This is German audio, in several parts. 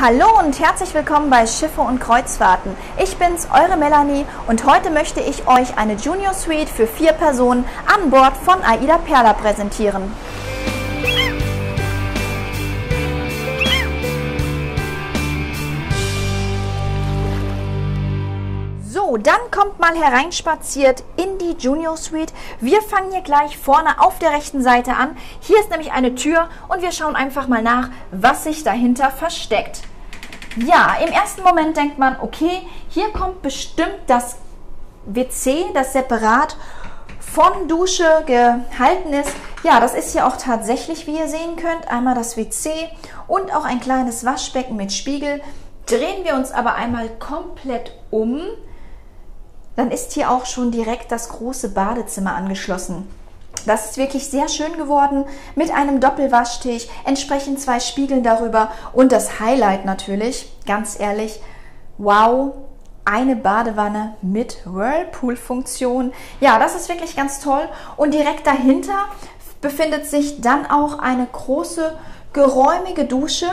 Hallo und herzlich willkommen bei Schiffe und Kreuzfahrten. Ich bin's, eure Melanie und heute möchte ich euch eine Junior Suite für vier Personen an Bord von Aida Perla präsentieren. Dann kommt mal hereinspaziert in die Junior Suite. Wir fangen hier gleich vorne auf der rechten Seite an. Hier ist nämlich eine Tür und wir schauen einfach mal nach, was sich dahinter versteckt. Ja, im ersten Moment denkt man, okay, hier kommt bestimmt das WC, das separat von Dusche gehalten ist. Ja, das ist ja auch tatsächlich, wie ihr sehen könnt, einmal das WC und auch ein kleines Waschbecken mit Spiegel. Drehen wir uns aber einmal komplett um dann ist hier auch schon direkt das große Badezimmer angeschlossen. Das ist wirklich sehr schön geworden mit einem Doppelwaschtisch, entsprechend zwei Spiegeln darüber und das Highlight natürlich, ganz ehrlich, wow, eine Badewanne mit Whirlpool-Funktion. Ja, das ist wirklich ganz toll. Und direkt dahinter befindet sich dann auch eine große, geräumige Dusche,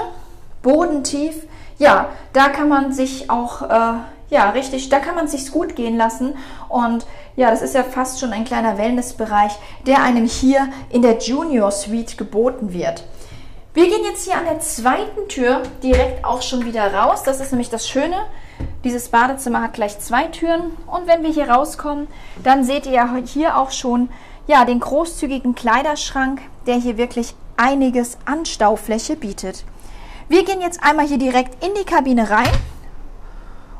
bodentief. Ja, da kann man sich auch äh, ja, richtig, da kann man sich's gut gehen lassen und ja, das ist ja fast schon ein kleiner Wellnessbereich, der einem hier in der Junior Suite geboten wird. Wir gehen jetzt hier an der zweiten Tür direkt auch schon wieder raus. Das ist nämlich das Schöne. Dieses Badezimmer hat gleich zwei Türen und wenn wir hier rauskommen, dann seht ihr hier auch schon ja, den großzügigen Kleiderschrank, der hier wirklich einiges an Staufläche bietet. Wir gehen jetzt einmal hier direkt in die Kabine rein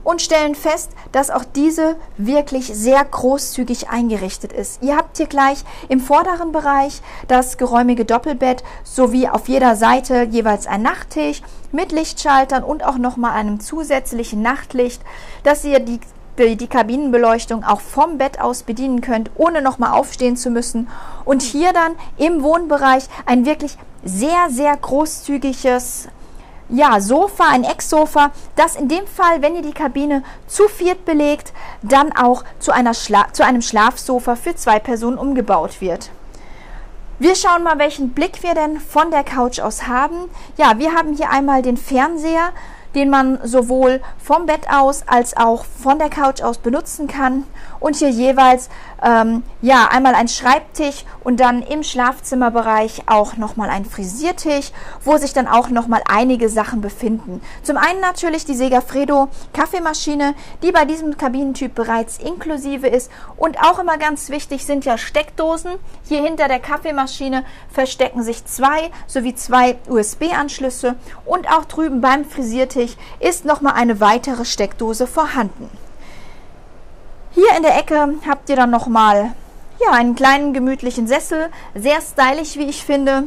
und stellen fest, dass auch diese wirklich sehr großzügig eingerichtet ist. Ihr habt hier gleich im vorderen Bereich das geräumige Doppelbett sowie auf jeder Seite jeweils ein Nachttisch mit Lichtschaltern und auch nochmal einem zusätzlichen Nachtlicht, dass ihr die die Kabinenbeleuchtung auch vom Bett aus bedienen könnt, ohne nochmal aufstehen zu müssen. Und hier dann im Wohnbereich ein wirklich sehr, sehr großzügiges ja, Sofa, ein Ecksofa, das in dem Fall, wenn ihr die Kabine zu viert belegt, dann auch zu, einer Schla zu einem Schlafsofa für zwei Personen umgebaut wird. Wir schauen mal, welchen Blick wir denn von der Couch aus haben. Ja, wir haben hier einmal den Fernseher, den man sowohl vom Bett aus als auch von der Couch aus benutzen kann. Und hier jeweils ähm, ja einmal ein Schreibtisch und dann im Schlafzimmerbereich auch nochmal ein Frisiertisch, wo sich dann auch nochmal einige Sachen befinden. Zum einen natürlich die Segafredo Kaffeemaschine, die bei diesem Kabinentyp bereits inklusive ist. Und auch immer ganz wichtig sind ja Steckdosen. Hier hinter der Kaffeemaschine verstecken sich zwei sowie zwei USB-Anschlüsse und auch drüben beim Frisiertisch ist nochmal eine weitere Steckdose vorhanden. Hier in der Ecke habt ihr dann nochmal ja, einen kleinen gemütlichen Sessel, sehr stylisch, wie ich finde.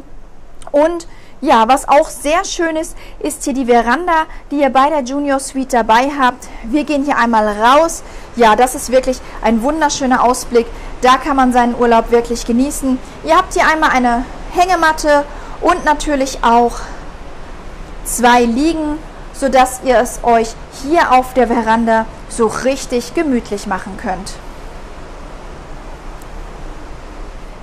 Und ja, was auch sehr schön ist, ist hier die Veranda, die ihr bei der Junior Suite dabei habt. Wir gehen hier einmal raus. Ja, das ist wirklich ein wunderschöner Ausblick. Da kann man seinen Urlaub wirklich genießen. Ihr habt hier einmal eine Hängematte und natürlich auch zwei Liegen, sodass ihr es euch hier auf der Veranda so richtig gemütlich machen könnt.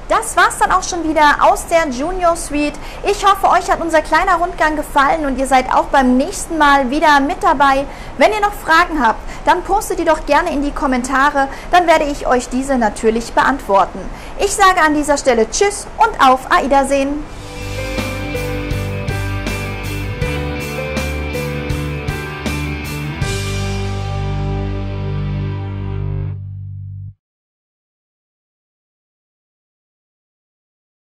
Das war's dann auch schon wieder aus der Junior Suite. Ich hoffe, euch hat unser kleiner Rundgang gefallen und ihr seid auch beim nächsten Mal wieder mit dabei. Wenn ihr noch Fragen habt, dann postet die doch gerne in die Kommentare, dann werde ich euch diese natürlich beantworten. Ich sage an dieser Stelle Tschüss und auf Aida sehen.